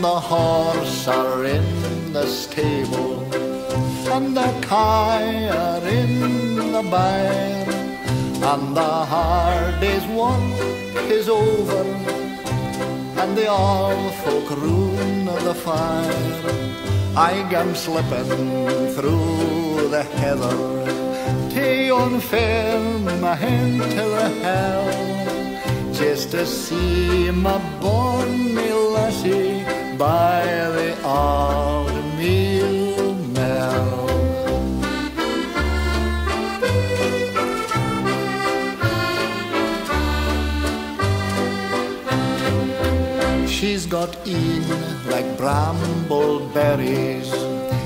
the horse are in the stable, and the kye are in the byre, and the hard day's work is over, and the old folk roon the fire. I am slipping through the heather, tay on fair my hand to the hell, just to see my bonny lassie by the old meal mill. She's got in like bramble berries.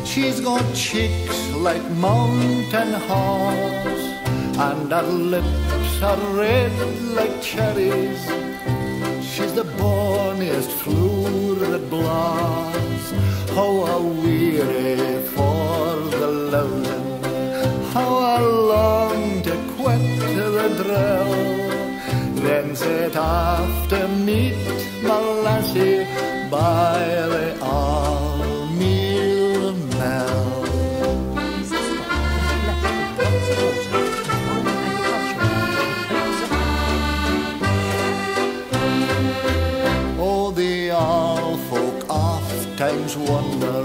She's got cheeks like mountain haws, and a lips are red like cherries. She's the bonniest floor that blaws. Oh, how I weary for the loving, how I long to quit the drill. Then set off to meet my lassie by oft times wonder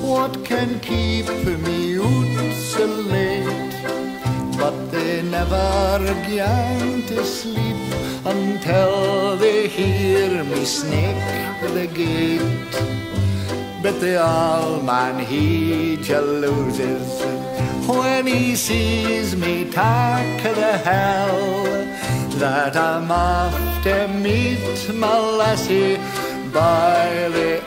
what can keep me out so late. But they never gang to sleep until they hear me snake the gate. But the old man he loses when he sees me tack the hell that I'm after meet my lassie by the